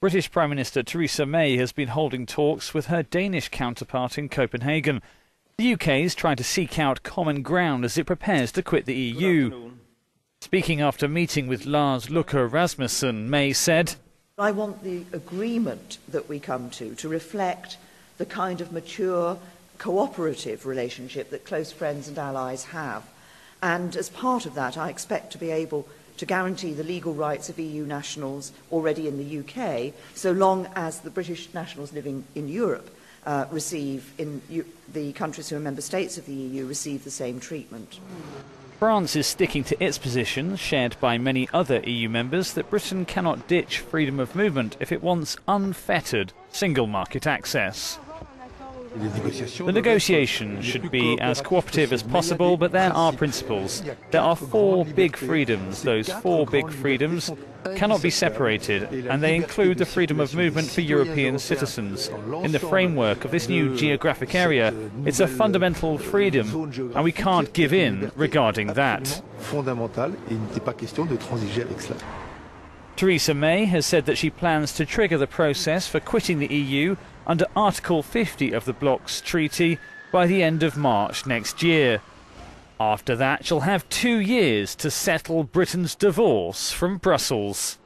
British Prime Minister Theresa May has been holding talks with her Danish counterpart in Copenhagen. The UK is trying to seek out common ground as it prepares to quit the EU. Speaking after meeting with Lars Løkke Rasmussen, May said, I want the agreement that we come to to reflect the kind of mature, cooperative relationship that close friends and allies have. And as part of that, I expect to be able to guarantee the legal rights of EU nationals already in the UK, so long as the British nationals living in Europe uh, receive, in U the countries who are member states of the EU, receive the same treatment. France is sticking to its position, shared by many other EU members, that Britain cannot ditch freedom of movement if it wants unfettered single market access. The negotiation should be as cooperative as possible, but there are principles. There are four big freedoms. Those four big freedoms cannot be separated, and they include the freedom of movement for European citizens. In the framework of this new geographic area, it's a fundamental freedom, and we can't give in regarding that. Theresa May has said that she plans to trigger the process for quitting the EU under Article 50 of the bloc's treaty by the end of March next year. After that, she'll have two years to settle Britain's divorce from Brussels.